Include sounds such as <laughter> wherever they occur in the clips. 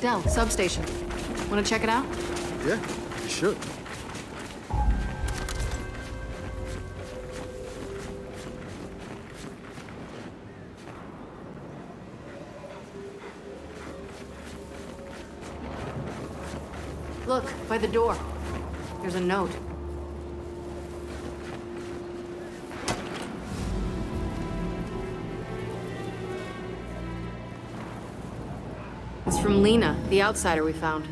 Del, substation. Wanna check it out? Yeah, you should. Look, by the door. There's a note. From Lena, the outsider we found.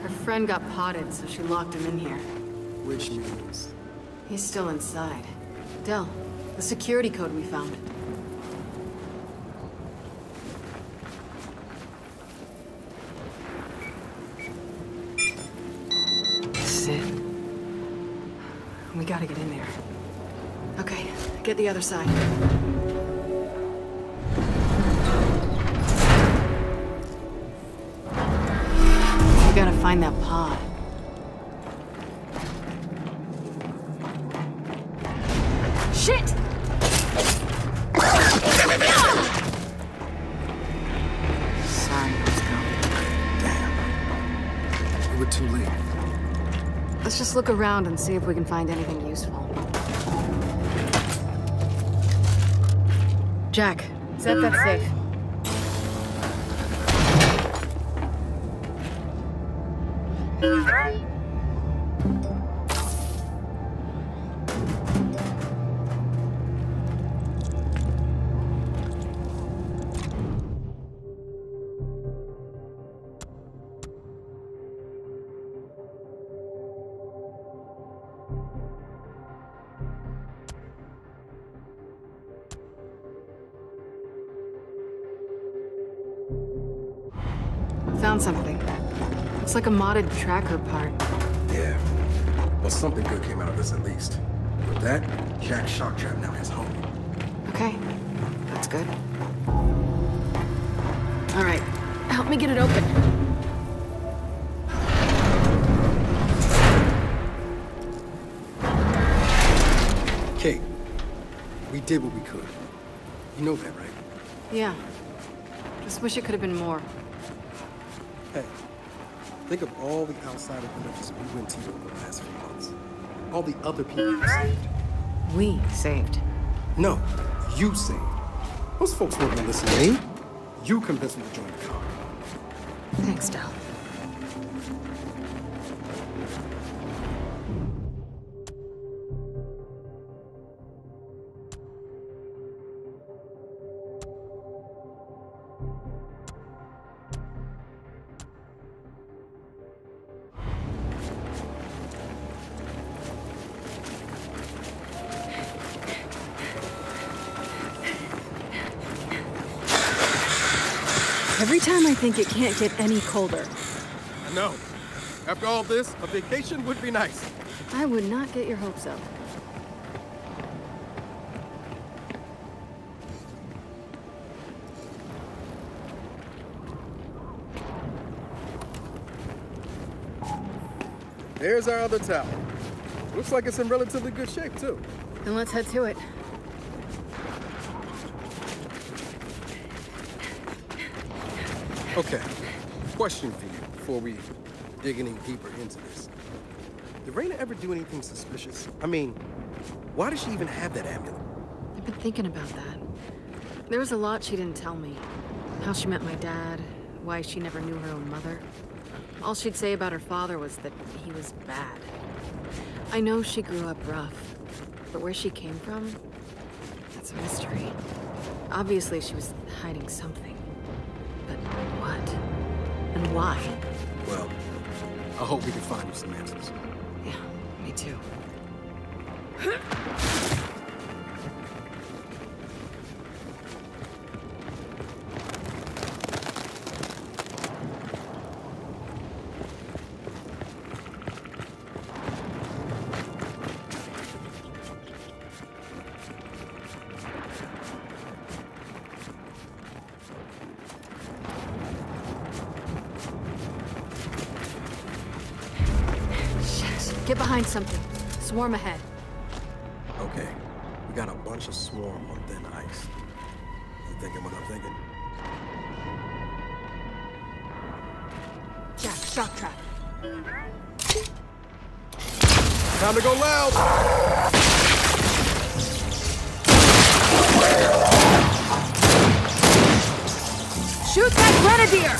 Her friend got potted, so she locked him in here. Which means... He's still inside. Del, the security code we found. This is it. We gotta get in there. Okay, get the other side. Around and see if we can find anything useful. Jack, set that safe. Found something. Looks like a modded tracker part. Yeah. Well, something good came out of this at least. With that, Jack Shocktrap now has home. Okay, that's good. All right, help me get it open. Kait, we did what we could. You know that, right? Yeah. Just wish it could have been more. Think of all the outside villages we went to over the last few months. All the other people you saved. We saved. No, you saved. Those folks weren't gonna listen to me. You convinced me to join the car. Thanks, Del. Every time I think it can't get any colder, I know. After all this, a vacation would be nice. I would not get your hopes up. There's our other tower. Looks like it's in relatively good shape, too. Then let's head to it. Okay, question for you before we dig any deeper into this. Did Reyna ever do anything suspicious? I mean, why does she even have that amulet? I've been thinking about that. There was a lot she didn't tell me. How she met my dad, why she never knew her own mother. All she'd say about her father was that he was bad. I know she grew up rough, but where she came from, that's a mystery. Obviously, she was hiding something. And why? Well, I hope we can find you some answers. Yeah, me too. <laughs> something. Swarm ahead. Okay, we got a bunch of swarm on thin ice. You thinking what I'm thinking? Jack, shock trap. Time to go loud! Shoot that grenadier!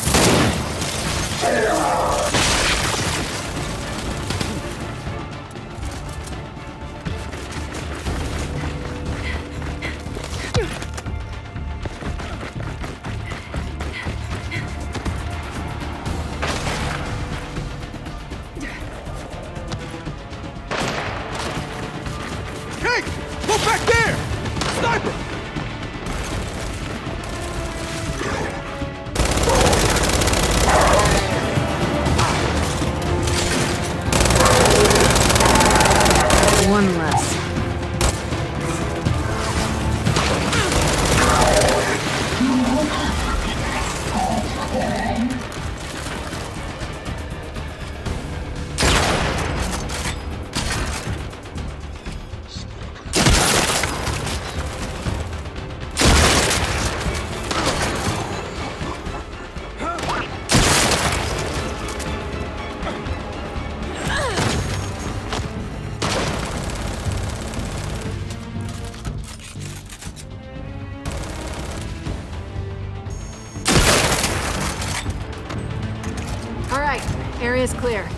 All right, area's clear.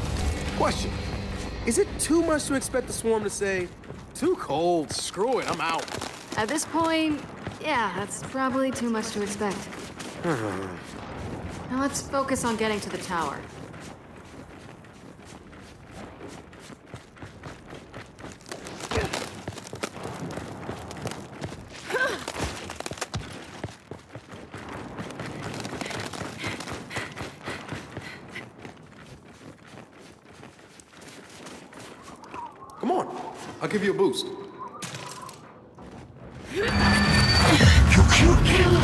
Question. Is it too much to expect the swarm to say, too cold, screw it, I'm out? At this point, yeah, that's probably too much to expect. <sighs> now let's focus on getting to the tower. Come on, I'll give you a boost. you killed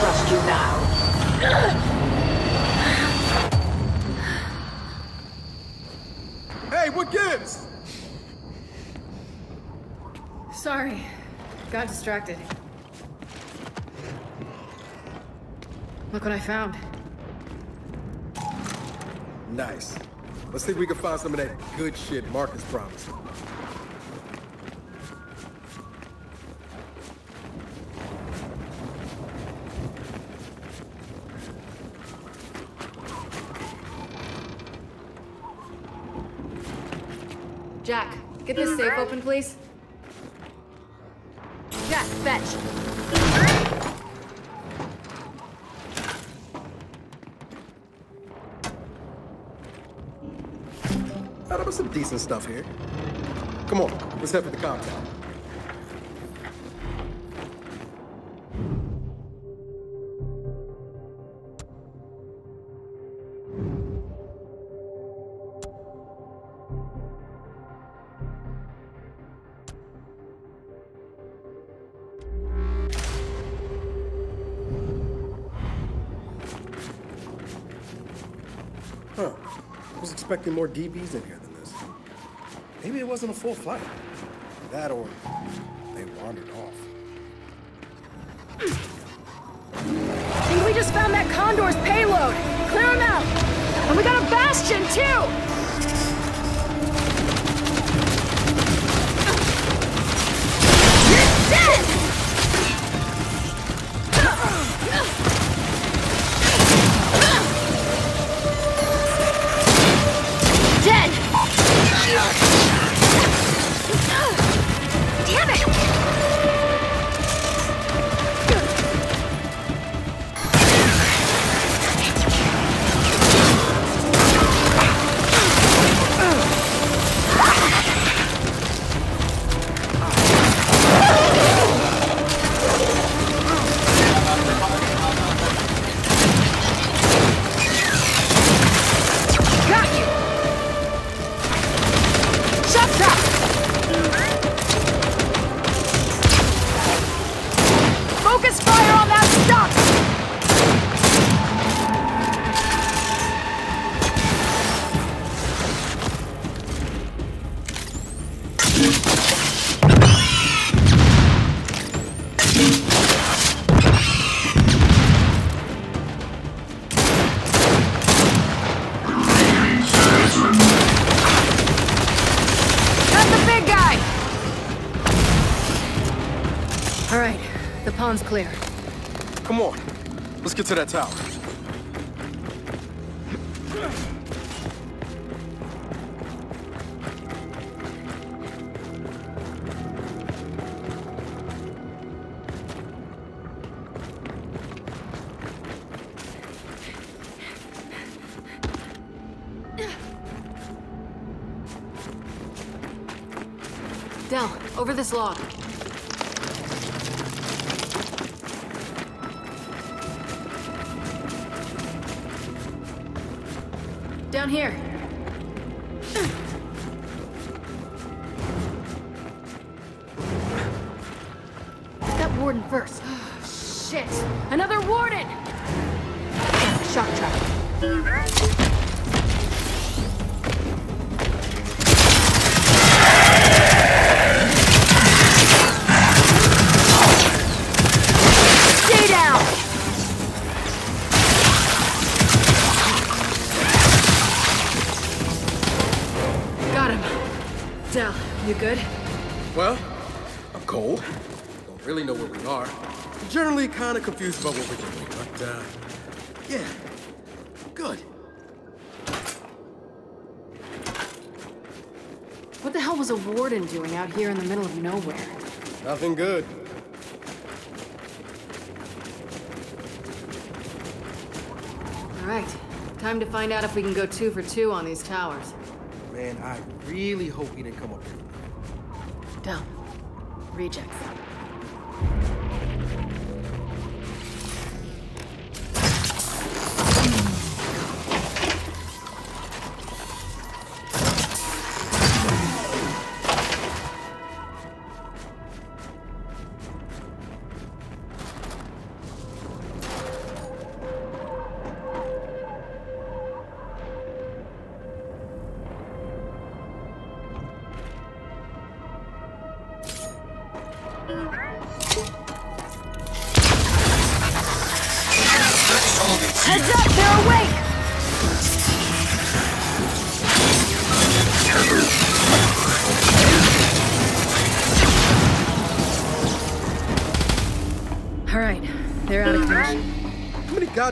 Trust you now. Hey, what gives? Sorry, got distracted. Look what I found. Nice. Let's see if we can find some of that good shit Marcus promised. Jack, get this safe open, please. Decent stuff here. Come on, let's head for the compound. Huh. I was expecting more DeeBees in here. Maybe it wasn't a full flight. That or they wandered off. think we just found that Condor's payload. Clear him out. And we got a Bastion, too! To that tower. Cold. Don't really know where we are. Generally kind of confused about what we're doing, but, uh, yeah, good. What the hell was a warden doing out here in the middle of nowhere? Nothing good. All right, time to find out if we can go two for two on these towers. Man, I really hope he didn't come up here. Del, rejects.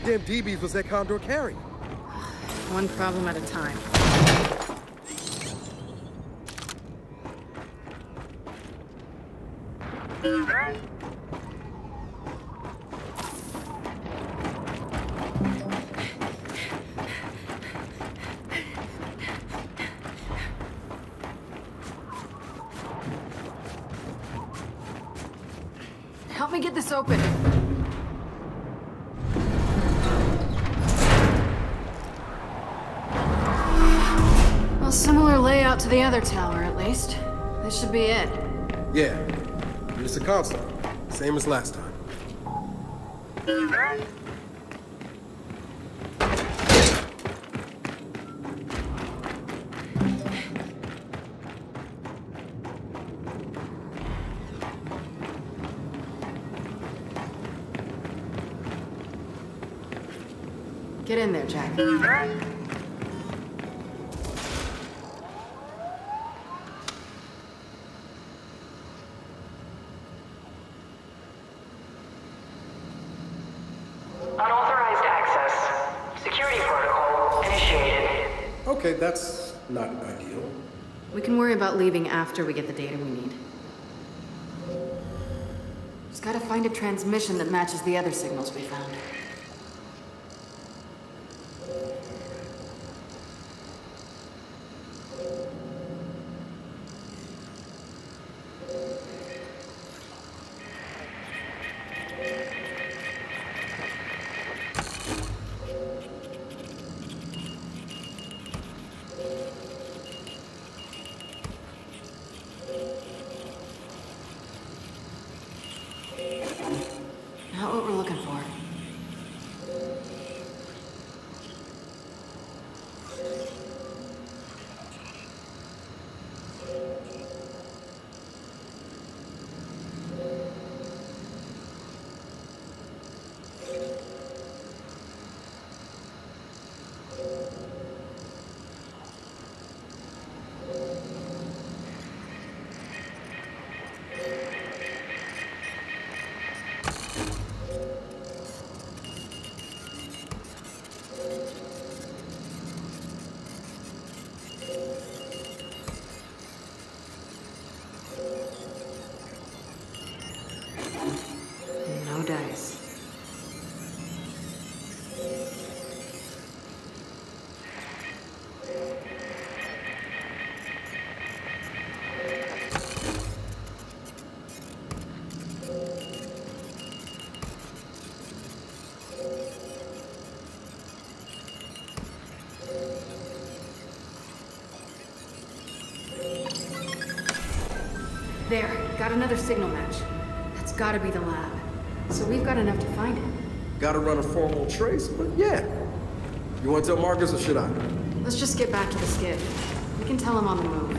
Goddamn DeeBees was that Condor carrying? One problem at a time. Help me get this open. The other tower, at least. This should be it. Yeah, it's a console. Same as last time. Get in there, Jack. Unauthorized access. Security protocol initiated. Okay, that's not ideal. We leaving after we get the data we need. Just gotta find a transmission that matches the other signals we found. What we're looking Got another signal match. That's gotta be the lab. So we've got enough to find it. Gotta run a formal trace, but yeah. You want to tell Marcus or should I? Let's just get back to the skiff. We can tell him on the move.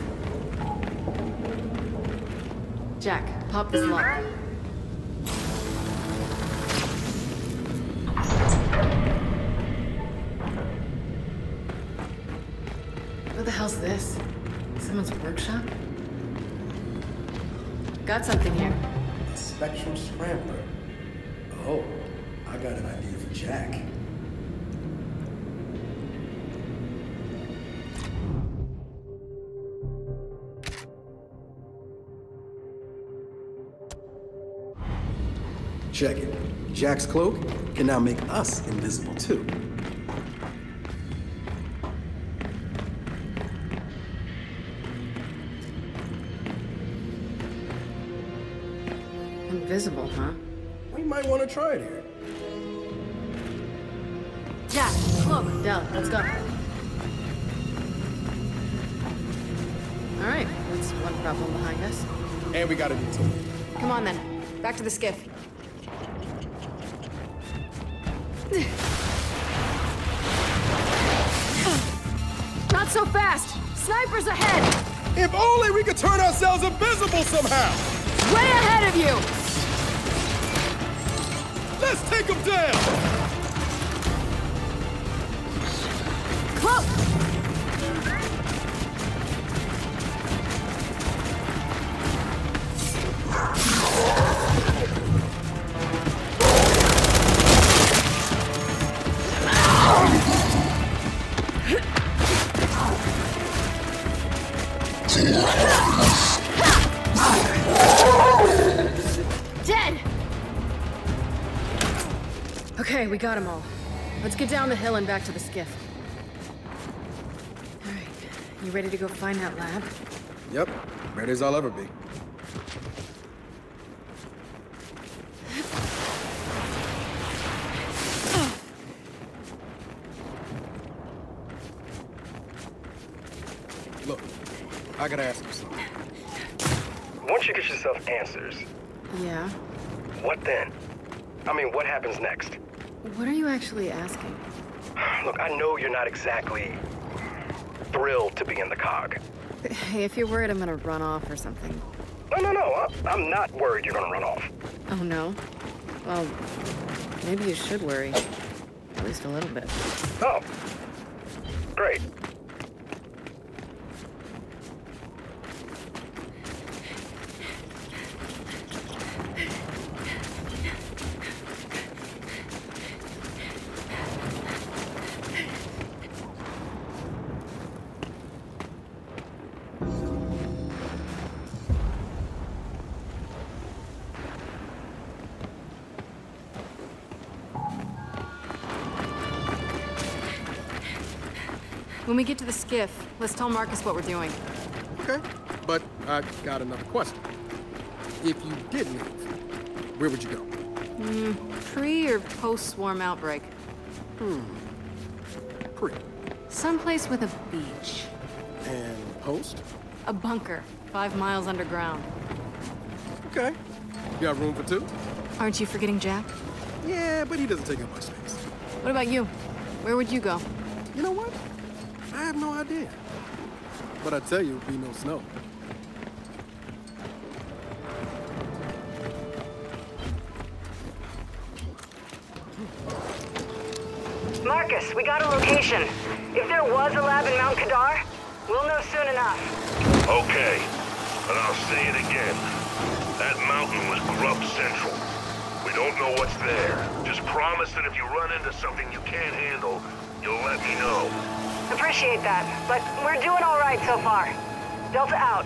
Jack, pop this lock. What the hell's this? Someone's workshop? Got something here. A spectrum scrambler. Oh, I got an idea for Jack. Check it. Jack's cloak can now make us invisible too. Invisible, huh? We might want to try it here. Jack, cloak. Del, let's go. Alright, that's one problem behind us. And we got a new team. Come on then. Back to the skiff. <sighs> Not so fast! Snipers ahead! If only we could turn ourselves invisible somehow! Way ahead of you! Take them down! Got them all. Let's get down the hill and back to the skiff. All right, you ready to go find that lab? Yep, ready as I'll ever be. Look, I gotta ask you something. Once you get yourself answers, Yeah. what then? I mean, what happens next? What are you actually asking? Look, I know you're not exactly thrilled to be in the cog. Hey, if you're worried I'm gonna run off or something. No, no, no. I'm not worried you're gonna run off. Oh no? Well, maybe you should worry. At least a little bit. Oh, great. Skiff, let's tell Marcus what we're doing. Okay, but I got another question. If you did leave, where would you go? Pre or post swarm outbreak? Hmm. Pre. Someplace with a beach. And post? A bunker, five miles underground. Okay. You got room for two? Aren't you forgetting Jack? Yeah, but he doesn't take up much space. What about you? Where would you go? You know what? I have no idea. But I tell you, it'd be no snow. Marcus, we got a location. If there was a lab in Mount Kadar, we'll know soon enough. Okay, and I'll say it again. That mountain was Grub Central. We don't know what's there. Just promise that if you run into something you can't handle, you'll let me know. Appreciate that, but we're doing all right so far. Delta out.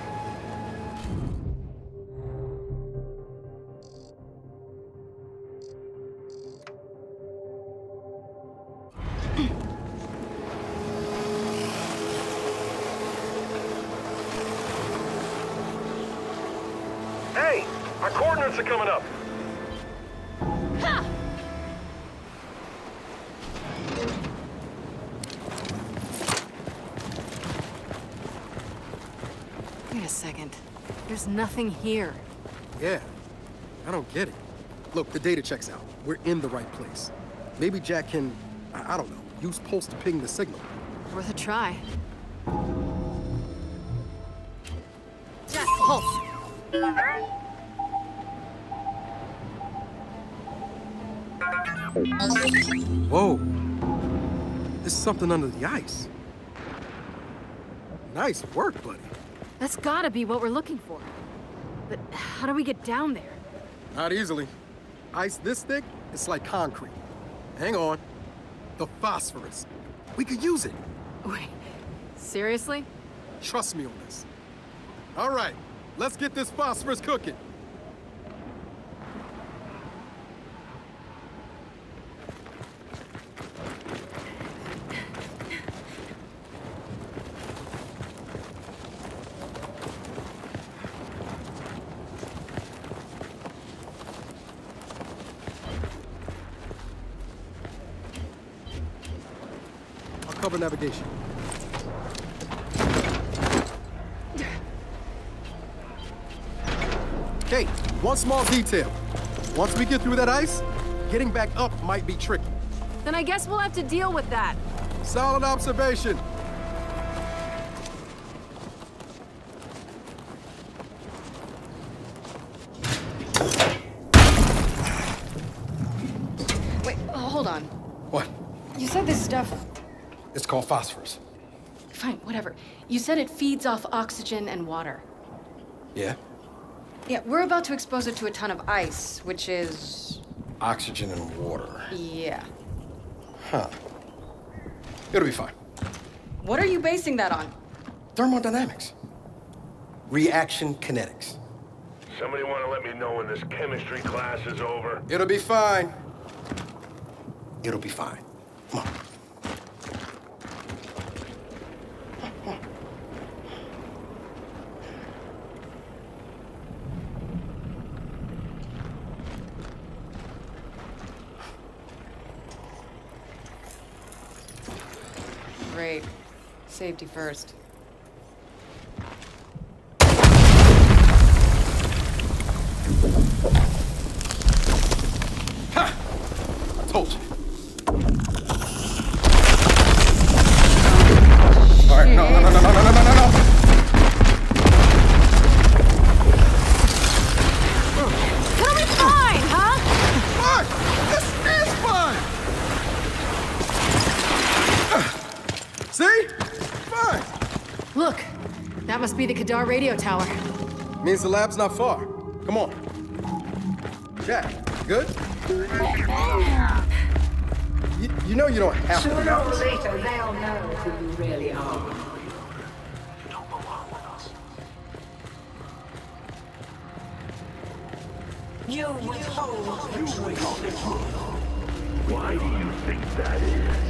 Nothing here. Yeah, I don't get it. Look, the data checks out. We're in the right place. Maybe Jack can, I I don't know, use Pulse to ping the signal. Worth a try. Jack, Pulse. Whoa. There's something under the ice. Nice work, buddy. That's gotta be what we're looking for. But how do we get down there? Not easily. Ice this thick, it's like concrete. Hang on. The phosphorus. We could use it. Wait, seriously? Trust me on this. All right, let's get this phosphorus cooking. Navigation. Okay, one small detail. Once we get through that ice, getting back up might be tricky. Then I guess we'll have to deal with that. Solid observation. Wait, oh, hold on. What? You said this stuff. It's called phosphorus. Fine, whatever. You said it feeds off oxygen and water. Yeah? Yeah, we're about to expose it to a ton of ice, which is. Oxygen and water. Yeah. Huh. It'll be fine. What are you basing that on? Thermodynamics. Reaction kinetics. Somebody want to let me know when this chemistry class is over? It'll be fine. It'll be fine. Come on. Great. Safety first. Radio tower. Means the lab's not far. Come on. Jack, good? You, you know you don't have to be Sooner or honest. later, they'll know who you really are. You withhold the truth. Why do you think that is?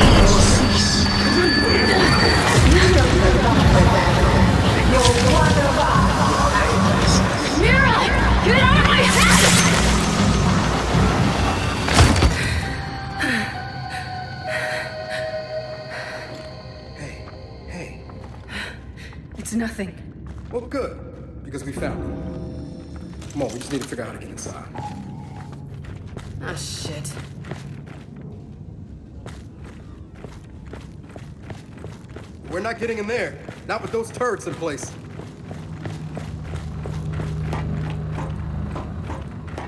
good, because we found it. Come on, we just need to figure out how to get inside. Ah, shit. We're not getting in there. Not with those turrets in place.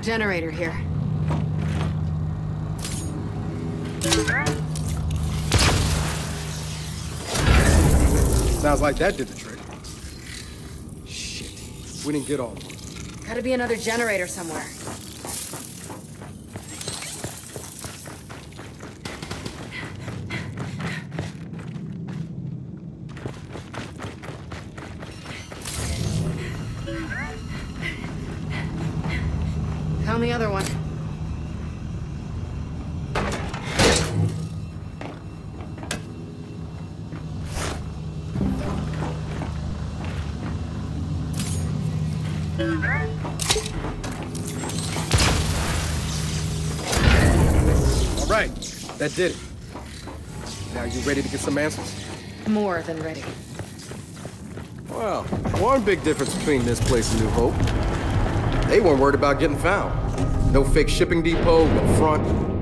Generator here. Sounds like that did the trick. We didn't get all of them. Gotta be another generator somewhere. Did it. Now you ready to get some answers? More than ready. Well, one big difference between this place and New Hope. They weren't worried about getting found. No fake shipping depot, no front.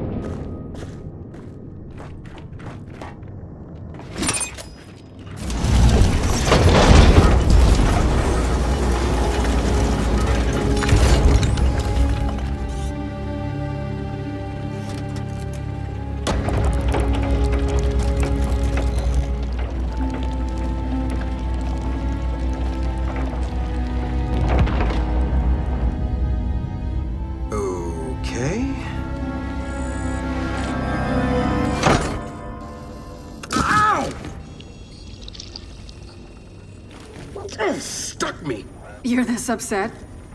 Upset?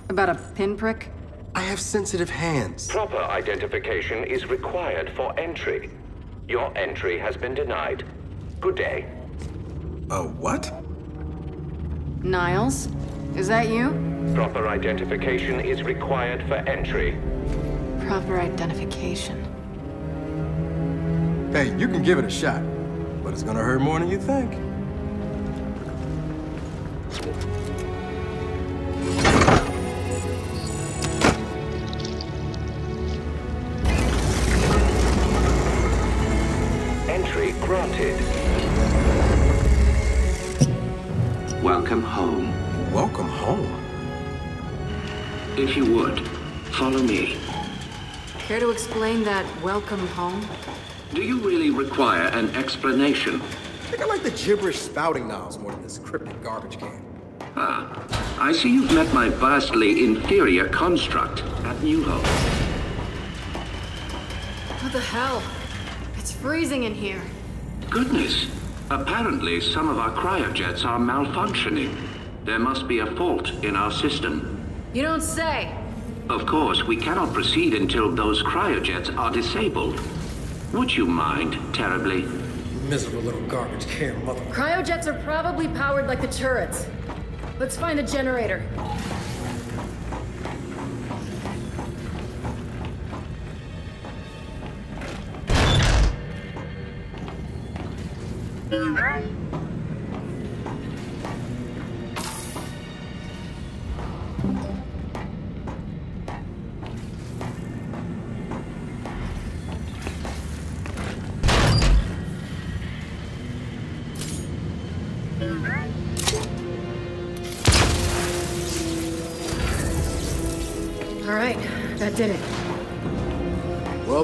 About a pinprick? I have sensitive hands. Proper identification is required for entry. Your entry has been denied. Good day. A what? Niles? Is that you? Proper identification is required for entry. Proper identification. Hey, you can give it a shot, but it's gonna hurt more than you think. Care to explain that welcome home? Do you really require an explanation? I think I like the gibberish spouting Niles more than this cryptic garbage can. Ah, I see you've met my vastly inferior construct at New Hope. What the hell? It's freezing in here. Goodness. Apparently, some of our cryojets are malfunctioning. There must be a fault in our system. You don't say. Of course, we cannot proceed until those cryojets are disabled. Would you mind terribly? Miserable little garbage can, mother. Cryojets are probably powered like the turrets. Let's find a generator.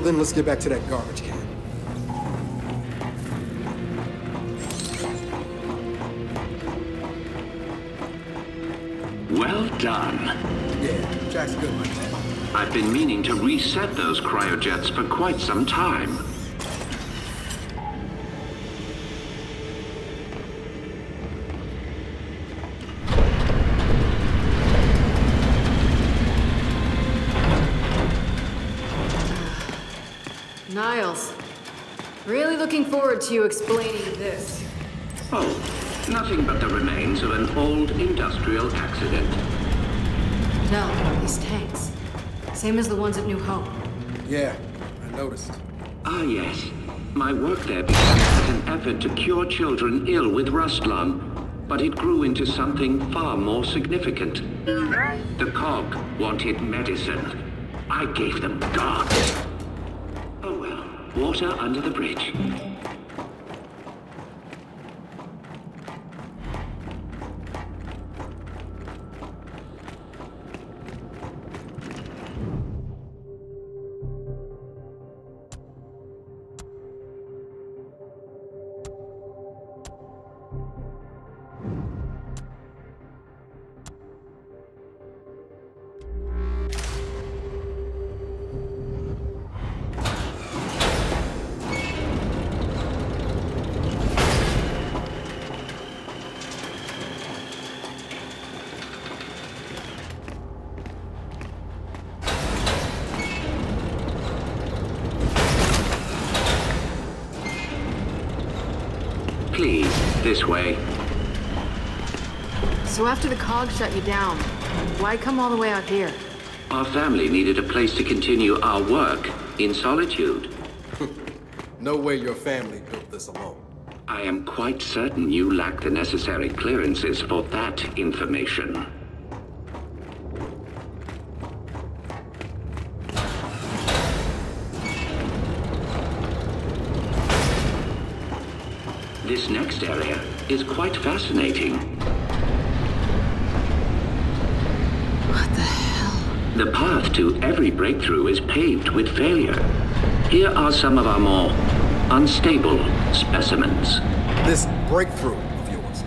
Then, let's get back to that garbage can. Well done. Yeah, Jack's good like that. I've been meaning to reset those cryojets for quite some time. Niles. Really looking forward to you explaining this. Oh, nothing but the remains of an old industrial accident. No, these tanks. Same as the ones at New Hope. Yeah, I noticed. Ah, yes. My work there began as an effort to cure children ill with rust lung, but it grew into something far more significant. The cog wanted medicine. I gave them God. Water under the bridge. So after the COG shut you down, why come all the way out here? Our family needed a place to continue our work in solitude. <laughs> No way your family built this alone. I am quite certain you lack the necessary clearances for that information. This next area is quite fascinating. What the hell? The path to every breakthrough is paved with failure. Here are some of our more unstable specimens. This breakthrough of yours,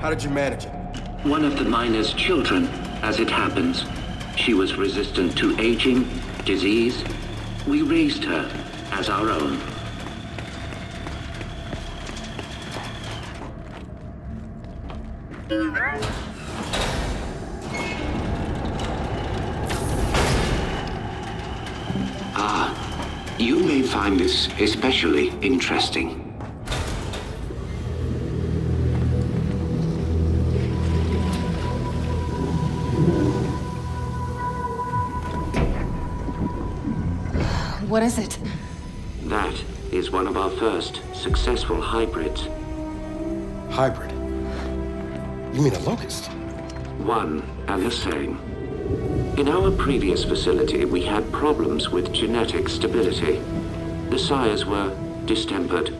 how did you manage it? One of the miner's children, as it happens. She was resistant to aging, disease. We raised her as our own. Ah, you may find this especially interesting. What is it? That is one of our first successful hybrids. Hybrid. You mean a locust? One and the same. In our previous facility, we had problems with genetic stability. The sires were distempered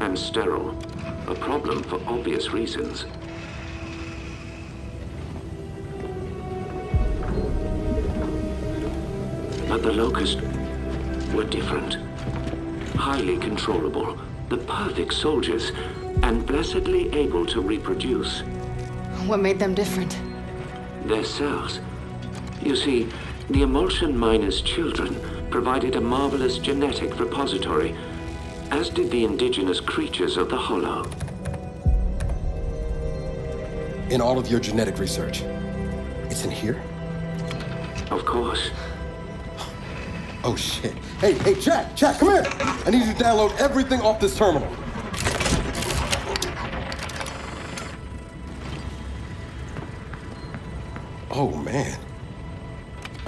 and sterile. A problem for obvious reasons. But the locusts were different. Highly controllable, the perfect soldiers, and blessedly able to reproduce. What made them different? Their cells. You see, the Imulsion miner's children provided a marvelous genetic repository, as did the indigenous creatures of the Hollow. In all of your genetic research, it's in here? Of course. Oh shit. Hey, hey, Jack, Jack, come here! I need you to download everything off this terminal. Oh man.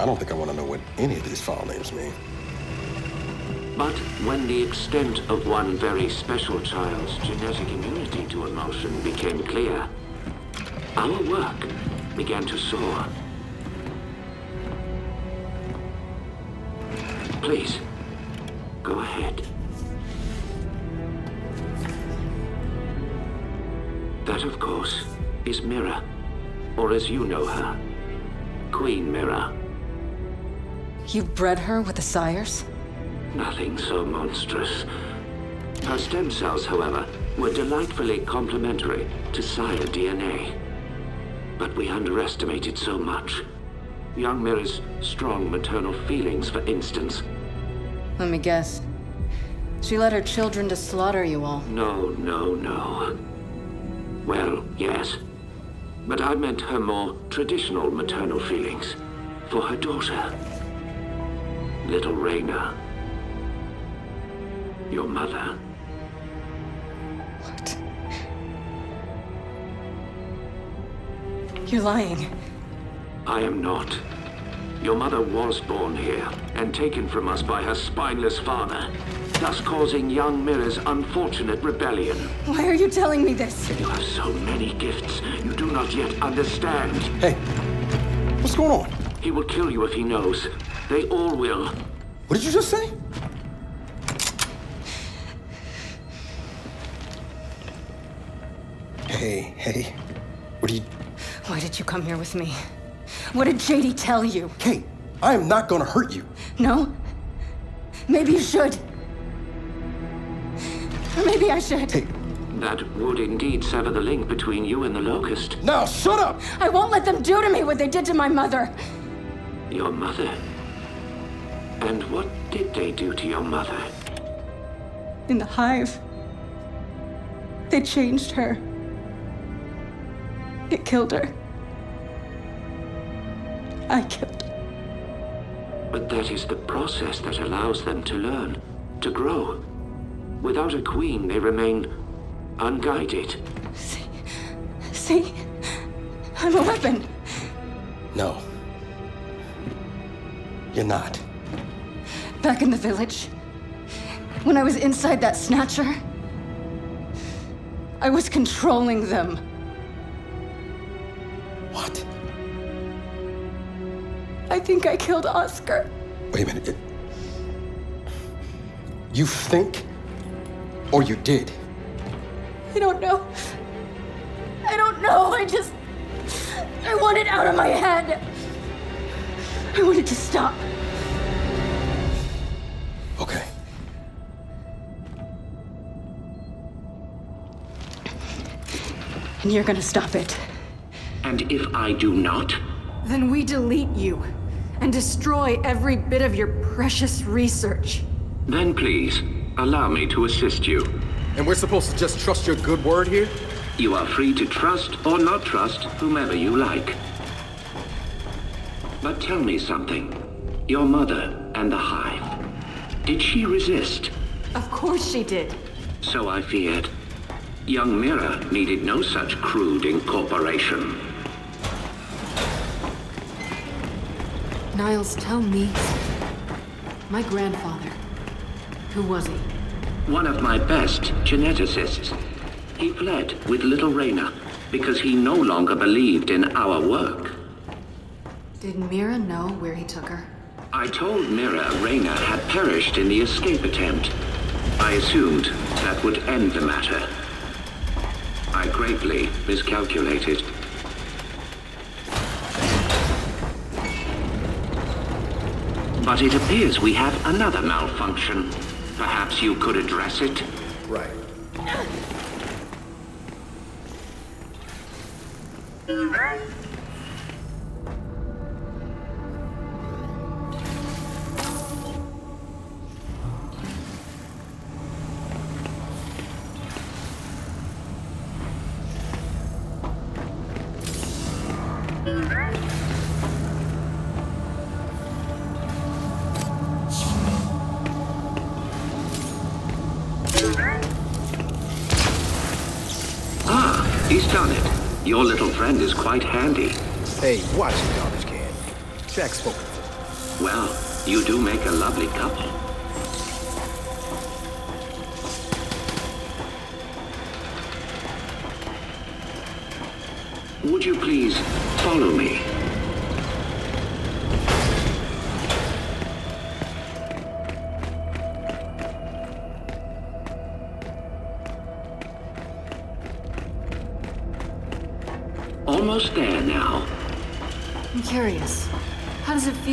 I don't think I want to know what any of these file names mean. But when the extent of one very special child's genetic immunity to Imulsion became clear, our work began to soar. Please, go ahead. That, of course, is Myrrah, or as you know her, Queen Myrrah. You bred her with the sires? Nothing so monstrous. Her stem cells, however, were delightfully complementary to sire DNA. But we underestimated so much. Young Myrrah's strong maternal feelings, for instance. Let me guess. She led her children to slaughter you all. No, no, no. Well, yes. But I meant her more traditional maternal feelings. For her daughter. Little Reyna. Your mother. What? You're lying. I am not. Your mother was born here, and taken from us by her spineless father, thus causing young Myrrah's unfortunate rebellion. Why are you telling me this? You have so many gifts you do not yet understand. Hey, what's going on? He will kill you if he knows. They all will. What did you just say? Hey, hey. What are you... Why did you come here with me? What did JD tell you? Kait, I am not gonna hurt you. No? Maybe you should. Or maybe I should. Hey, That would indeed sever the link between you and the Locust. now shut up! I won't let them do to me what they did to my mother. Your mother. And what did they do to your mother? In the hive. They changed her. It killed her. I killed her. But that is the process that allows them to learn, to grow. Without a queen, they remain unguided. See? See? I'm a weapon. No. You're not. Back in the village, when I was inside that snatcher, I was controlling them. What? I think I killed Oscar. Wait a minute. You think? Or you did? I don't know. I don't know. I just. I want it out of my head. I want it to stop. And you're gonna stop it. And if I do not? Then we delete you and destroy every bit of your precious research. Then please, allow me to assist you. And we're supposed to just trust your good word here? You are free to trust or not trust whomever you like. But tell me something. Your mother and the Hive. Did she resist? Of course she did. So I feared. Young Myrrah needed no such crude incorporation. Niles, tell me. My grandfather. Who was he? One of my best geneticists. He fled with little Reyna because he no longer believed in our work. Did Myrrah know where he took her? I told Myrrah Reyna had perished in the escape attempt. I assumed that would end the matter. I greatly miscalculated. But it appears we have another malfunction. Perhaps you could address it? Right. Quite handy. Hey, watch it, garbage can. Jack spoke Well, you do make a lovely couple. Would you please follow me?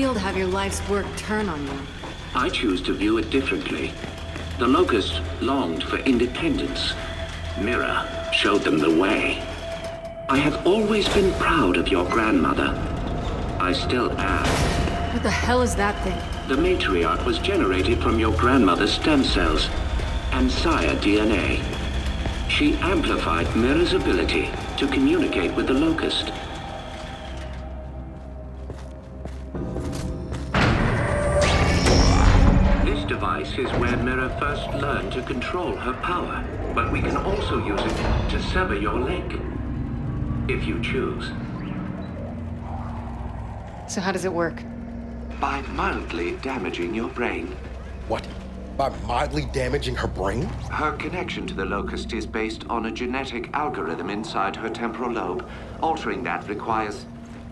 Feel to have your life's work turn on you? I choose to view it differently. The Locust longed for independence. Myrrah showed them the way. I have always been proud of your grandmother. I still am. What the hell is that thing? The matriarch was generated from your grandmother's stem cells and sire DNA. She amplified Myrrah's ability to communicate with the Locust. This is where Myrrah first learned to control her power, but we can also use it to sever your leg. If you choose. So how does it work? By mildly damaging your brain. What? By mildly damaging her brain? Her connection to the locust is based on a genetic algorithm inside her temporal lobe. Altering that requires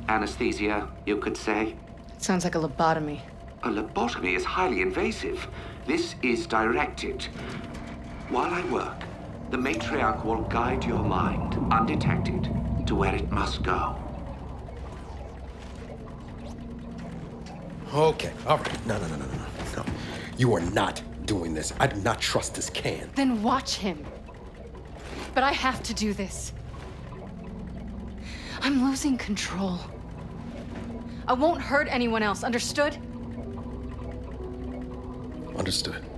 anesthesia, you could say. It Sounds like a lobotomy. A lobotomy is highly invasive. This is directed. While I work, the matriarch will guide your mind, undetected, to where it must go. Okay, all right. No, no, no, no, no, no. No. You are not doing this. I do not trust this can. Then watch him. But I have to do this. I'm losing control. I won't hurt anyone else, understood? Understood.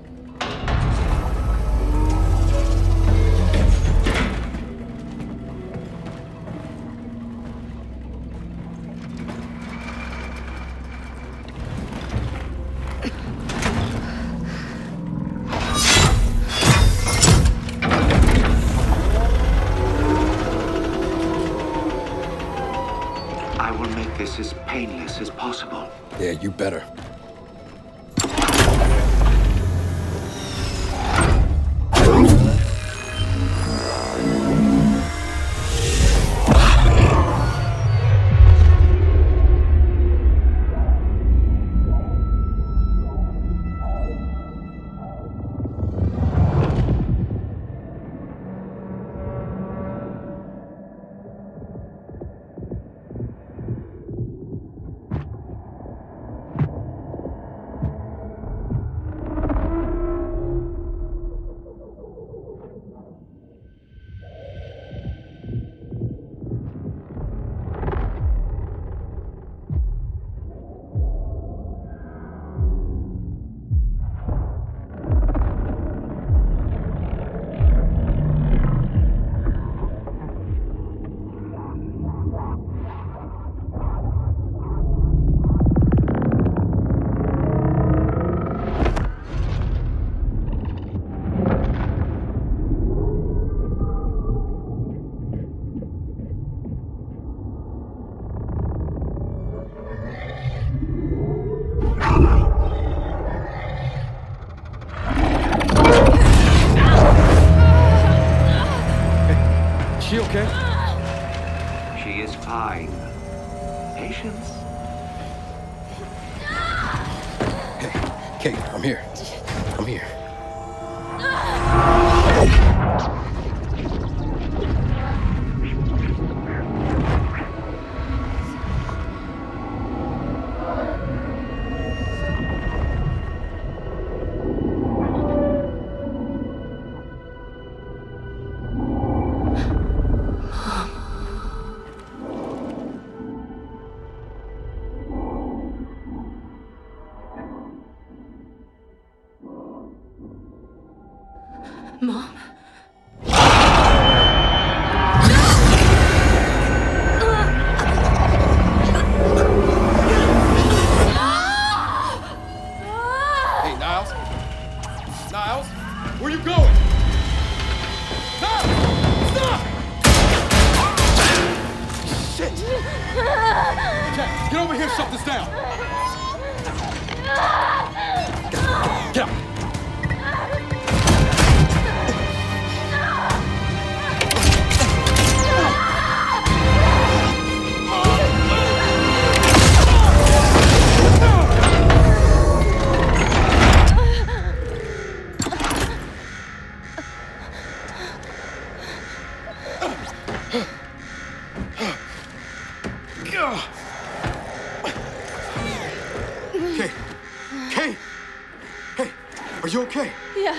you okay? Yeah,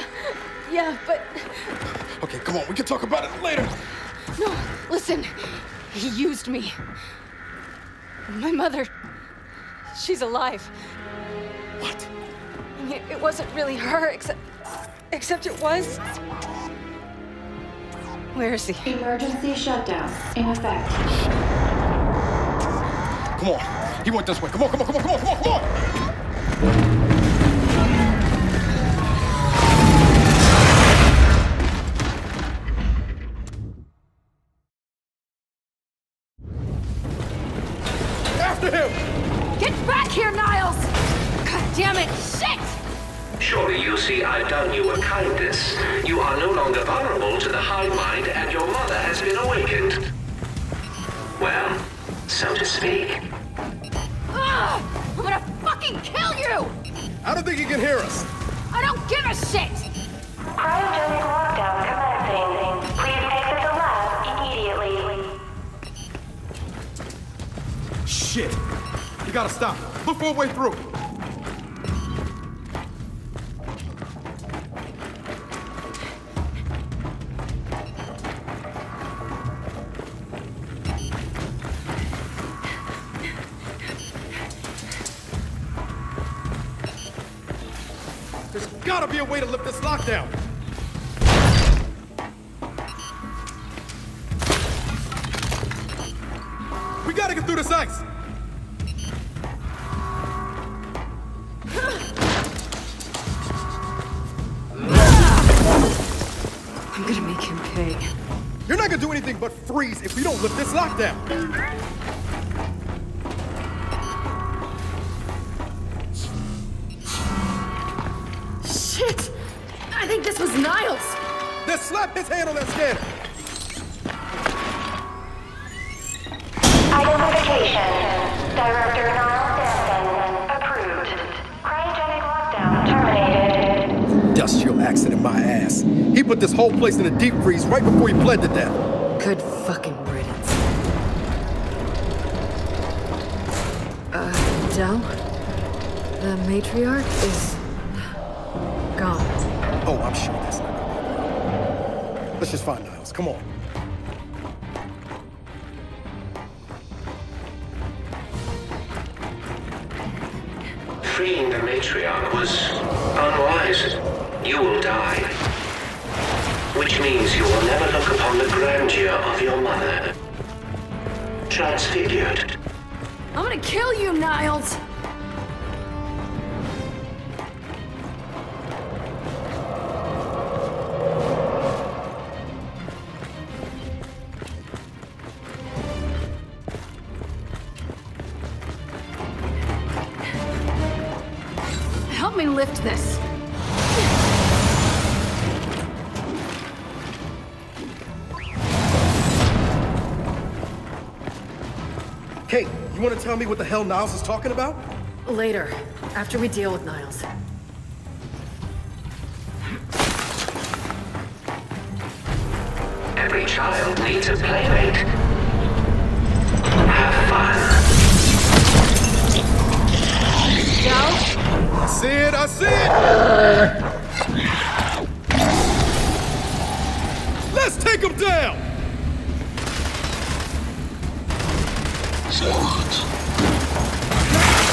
yeah, but... Okay, come on, we can talk about it later. No, listen. He used me. My mother, she's alive. What? I mean, it wasn't really her, except... Except it was... Where is he? Emergency shutdown, in effect. Come on. He went this way. Come on, come on, come on, come on, come on, come on! Just slap his hand on that scanner! Identification. Director Niall Denton. Approved. Cryogenic lockdown terminated. Industrial accident, my ass. He put this whole place in a deep freeze right before he bled to death. Good fucking riddance. Uh, Del? The matriarch is... gone. Oh, I'm sure that's not gonna be a problem. Let's just find Niles. Come on. Freeing the matriarch was unwise. You will die. Which means you will never look upon the grandeur of your mother. Transfigured. I'm gonna kill you, Niles! Tell me what the hell Niles is talking about? Later, after we deal with Niles. Every child needs a playmate. Have fun. I see it, I see it! Let's take him down! Watch it!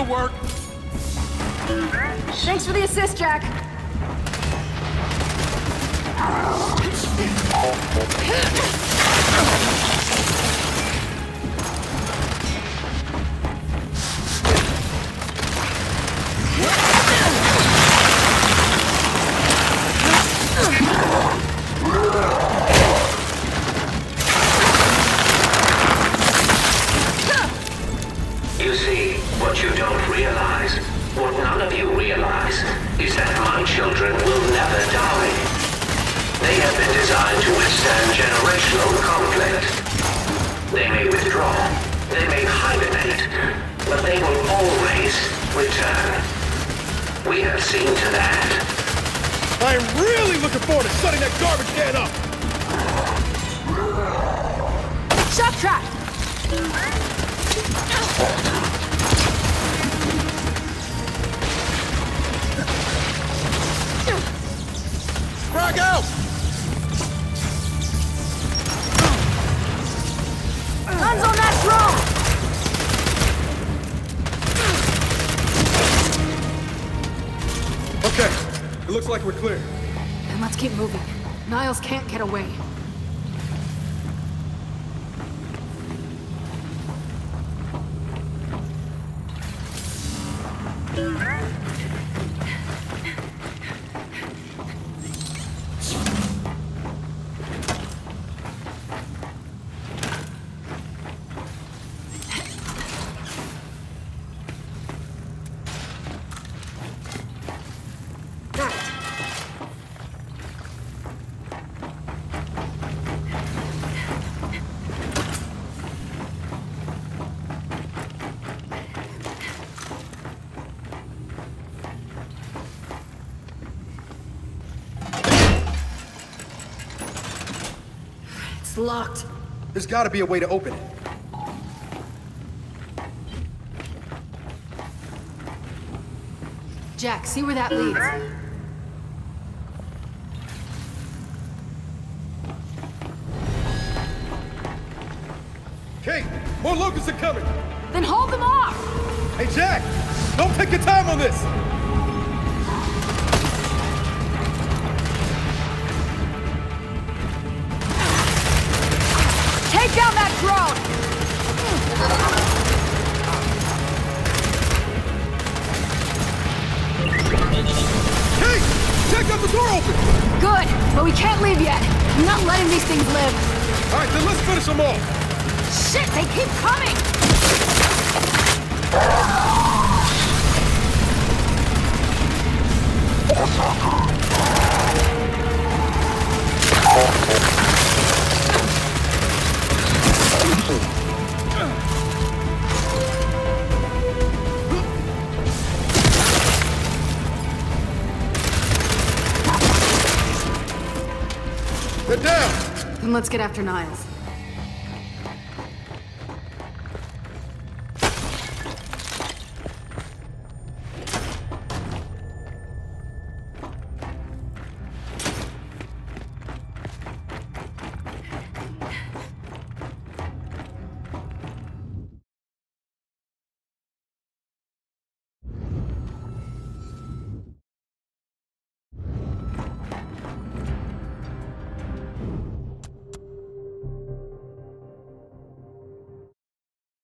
this'll work. Thanks for the assist, Jack. Seen to that. I'm really looking forward to shutting that garbage can up! Shock trap! Frag out! Like we're clear. Then let's keep moving. Niles can't get away. It's locked. There's gotta be a way to open it. Jack, see where that leads. Kait, more locusts are coming! Then hold them off! Hey, Jack! Don't take your time on this! Good, but we can't leave yet. I'm not letting these things live. All right, then let's finish them off! Shit, they keep coming! They're down! Then let's get after Niles.